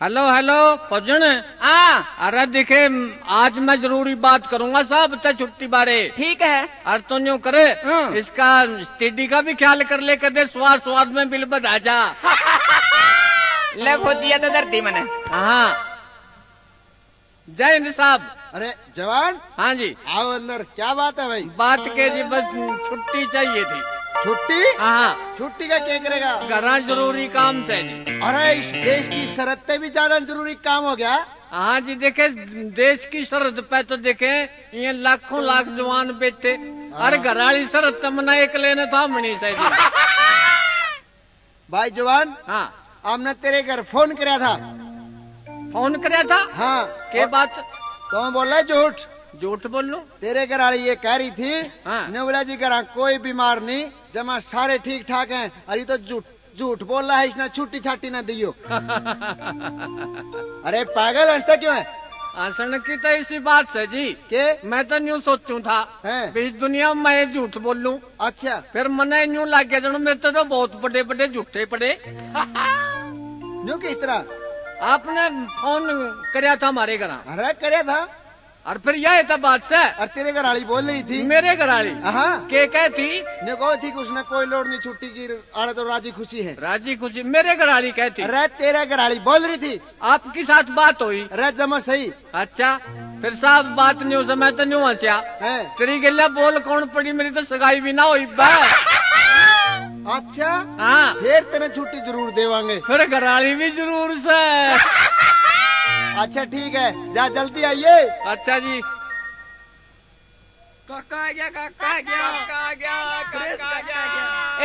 Hello hello फौजन हाँ अरे देखे आज मैं ज़रूरी बात करूँगा साहब तय छुट्टी बारे। ठीक है। और तो यूँ करे हाँ। इसका स्टेडी का भी ख्याल कर ले कर दे स्वाद स्वाद में बिल बधा जा। ले खोजिया तो धरती मैंने हाँ। जय हिंद साहब। अरे जवान? हाँ जी। आओ अंदर क्या बात है भाई? बात के जी बस छुट्टी चाहिए थी। छुट्टी? हाँ छुट्टी का क्या करेगा? घरा ज़रूरी काम से अरे इस देश की शरतें भी ज़्यादा ज़रूरी काम हो गया। हाँ जी देखे देश की शरत पे तो देखे ये लाखों लाख जवान बैठे। अरे घराली शरत तमना एक लेने था हम नहीं सही भाई जवान हाँ। हमने तेरे घर फ़ोन कराया था। फ़ोन कराया था? हाँ। के बात? तो बोल रहा झूठ? झूठ बोल? लो तेरे घर वाली ये कह रही थी हाँ। ने जी घर कोई बीमार नहीं जमा सारे ठीक ठाक हैं अरे तो झूठ झूठ बोल रहा है इसने छुट्टी छाटी ना दियो अरे पागल हंसता क्यों है? आसन की तो इसी बात से जी। के? मैं तो न्यू सोचू था इस दुनिया में मैं झूठ बोल। लूँ अच्छा। फिर मने न्यू लग गया जनो मेरे तो, तो बहुत बड़े बड़े झूठे पड़े। न्यू किस तरह? आपने फ़ोन कराया था हमारे घर। अरे करे था? और फिर यह था बात से और तेरे घर वाली बोल रही थी? मेरे घर वाली हाँ के कहती ने कहो थी कि उसने कोई लोड नहीं छुट्टी की आड़े तो राज़ी खुशी है। राज़ी खुशी मेरे घर वाली कहती अरे तेरे घर वाली बोल रही थी? आपके साथ बात हुई। अरे जमा सही। अच्छा फिर साहब बात नहीं हो समय तो नहीं हंसिया है। तेरी गल्ला बोल कौन पड़ी मेरी तो सगाई भी ना हुई अच्छा। हाँ। फिर तेरे छुट्टी ज़रूर देवांगे। फिर घराली भी ज़रूर से अच्छा ठीक है। जा जल्दी आइए। अच्छा जी।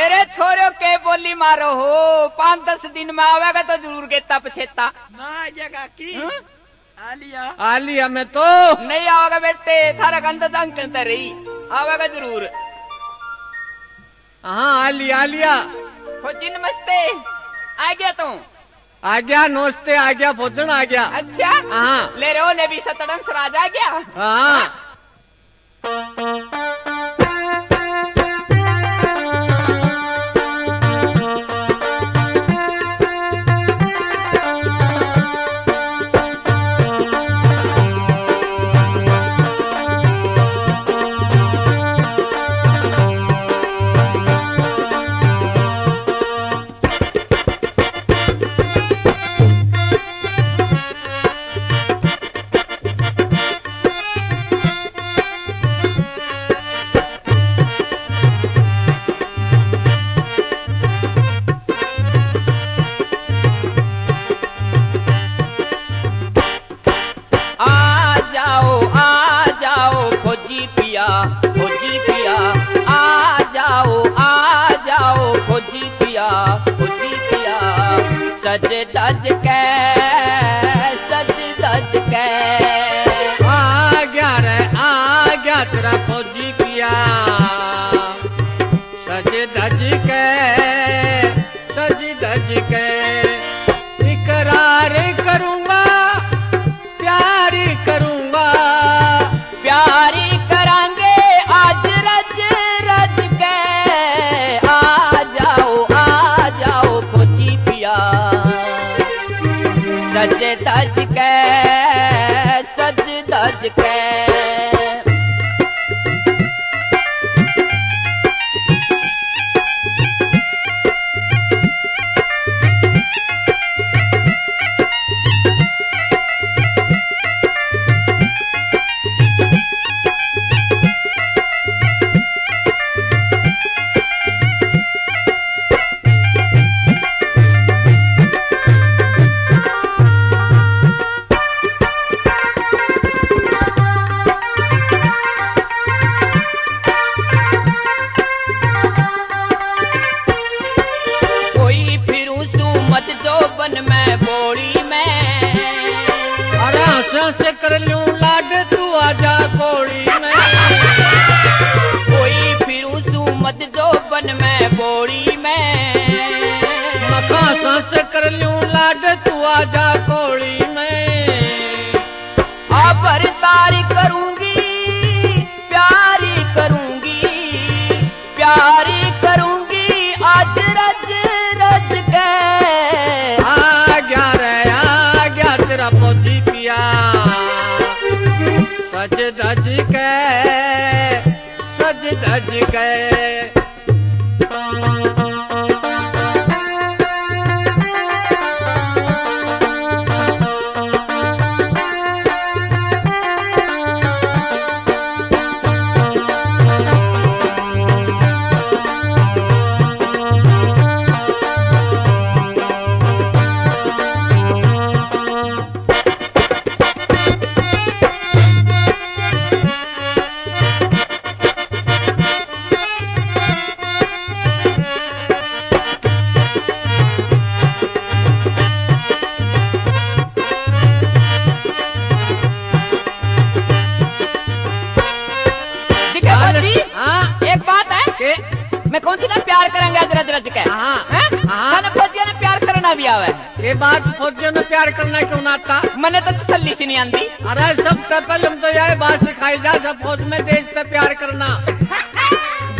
अरे छोरो के बोली मारो हो? पाँच दस दिन में आवेगा तो ज़रूर के तप छेता आलिया में तो। नहीं आओगे बेटे थारा कंध तंग करता रही। आवेगा ज़रूर। हाँ आलिया आलिया खोजी नमस्ते। आ गया तू। आ गया नोस्ते आ गया भोजन आ गया अच्छा? हाँ। ले रो ले भी सतड़न सराज आ गया हाँ। सज दज के, सज दज के। आ गया रे, आ गया तेरा फौजी किया सज धज के सज दज के सज दज फौजी पिया सज के कौन सी ना प्यार करेंगे? आज रज रज के। हाँ? हाँ फौजिया ने प्यार करना भी आवे। ये बात फौजियों ने प्यार करना क्यों ना था मने तो तसल्ली सी नहीं आंदी। अरे सबसे पहले हम तो यह बात सिखाई जा सब फौज में देश से प्यार करना।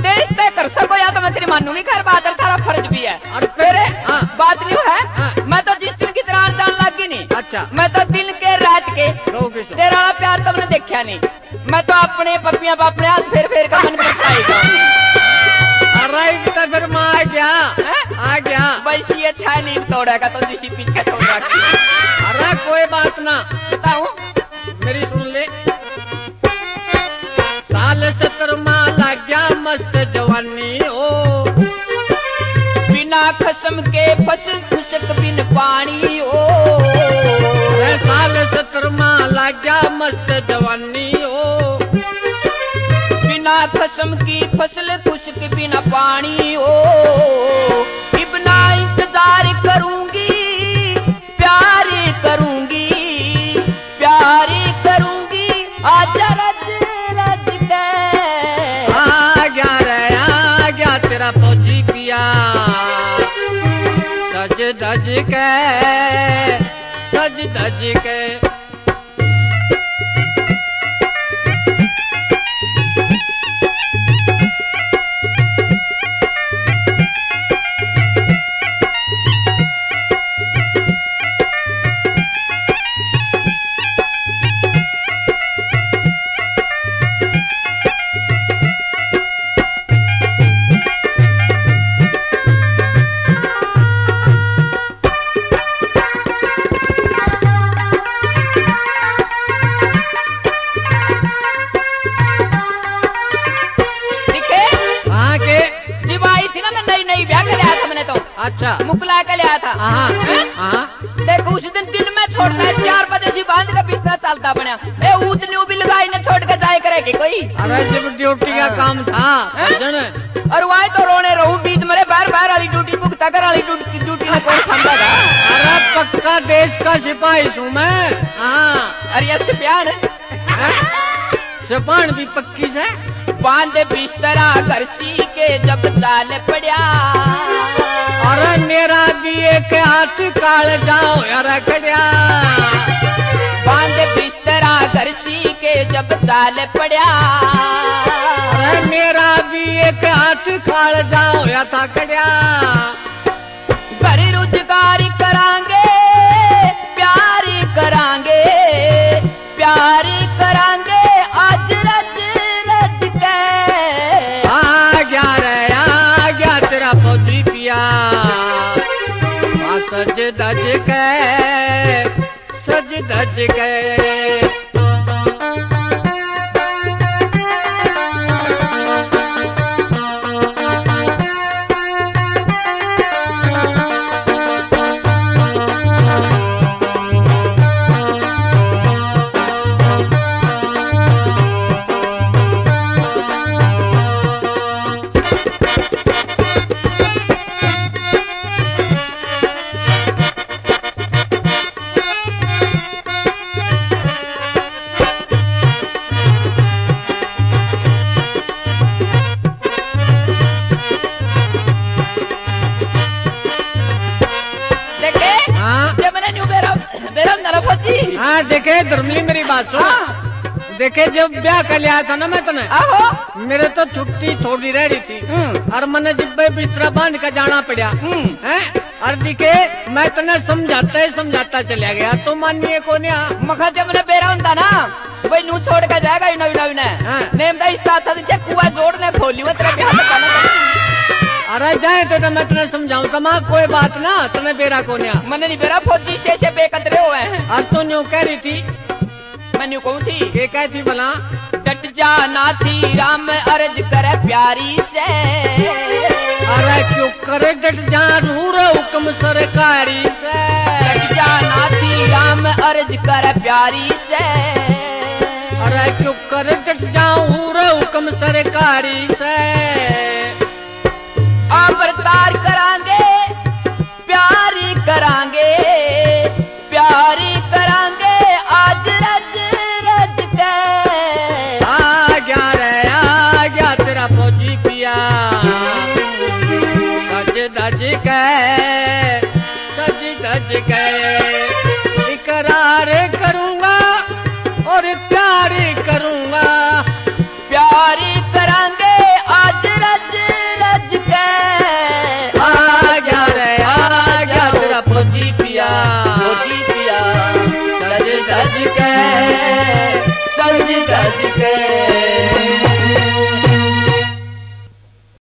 देश तय कर सको या तो मैं तेरी मानूँगी बात है थारा फ़र्ज़ भी है। और फिर? हाँ। बात नहीं है? हाँ। मैं तो जिस दिन की तरह जान लगी नहीं अच्छा। मैं तो दिन के रात के तेरा प्यार तो मैंने देखा नहीं मैं तो अपने पपिया अपने हाथ फेर फेर का मन तो फिर मैं आ गया आ गया। बस ये छाया नहीं तोड़ेगा तो जिसी पीछे रखी अरे कोई बात ना। बताऊँ? मेरी सुन ले। साल सतर माँ लग गया मस्त जवानी हो बिना खसम के फस खुशक बिन पानी ओ। अरे साल सतर माँ लग गया मस्त जवानी हो खसम की फ़सल खुशक बिना पानी, ओ। इबना इंतज़ार करूँगी, प्यार करूँगी प्यार करूँगी, आज रज रज के। आ गया रे आ गया तेरा फौजी पिया। सज धज के सज धज के। अच्छा। मुकला कर लिया था। हाँ हैं? हाँ देखो उस दिन दिल में छोड़ता है चार बजे से बाँध का बिस्तर चलता बनया ए उतनी भी लगाई ने छोड़ के जाए करे कि कोई? अरे जब ड्यूटी का काम था भजन और वही तो रोने रहूँ बीत मरे बाहर बाहर वाली ड्यूटी भुगता कर वाली ड्यूटी ड्यूटी में कौन समझेगा अरे पक्का देश का सिपाही हूँ मैं। हाँ अरे ये प्यार सिपाही भी पक्की से? बाँध बिस्तरा घर सी के जब चाल पड़ा मेरा भी एक हाथ काल जाओ कड़िया बाँध बिस्तरा घर सी के जब चाल पड़ा अरे मेरा भी एक हाथ काल जाओ या था कड़िया घर रोज़गार करांगे, प्यार करांगे प्यार करांगे, आज रज रज गया रे, आ पिया। सज धज के सज धज के हाँ देखे धर्मली मेरी बात सुन। हाँ। देखे जब ब्याह कर लिया था ना मैं तने आहो। मेरे तो छुट्टी थोड़ी रह रही थी। हम्म। और मैंने जिब्बे बिस्तरा बाँध कर जाना पड़ा। हम्म। हैं? और दिखे मैं तने समझाता ही समझाता चला गया। तो मानिए को मखा जब मैंने बेरा होता ना भाई नू छोड़ के जाएगा नवी नवी ने। हाँ। नेम दा था जे कुआ जोड़ने खोली वो तेरा ब्याह अरे जाए तो, तो मैं तने समझाऊं तमा कोई बात ना तने बेरा को नहीं मैंने नहीं बेरा फौजी से से बेकतरे हुए हैं। और तू न्यू कह रही थी। मैं न्यू कहूँ थी? के कह थी भला। डट जाना थी राम अर्ज़ करे प्यारी से। अरे क्यों करे डट जा रूर हुक्म सरकारी से? डट जाना थी राम अर्ज़ करे प्यारी से। अरे क्यों करे डट जाऊँ रे हुक्म सरकारी से? अवतार करांगे, प्यारी करांगे प्यारी करांगे, आज रज रज के। आ गया रे, आ गया तेरा फौजी पिया। सज धज के।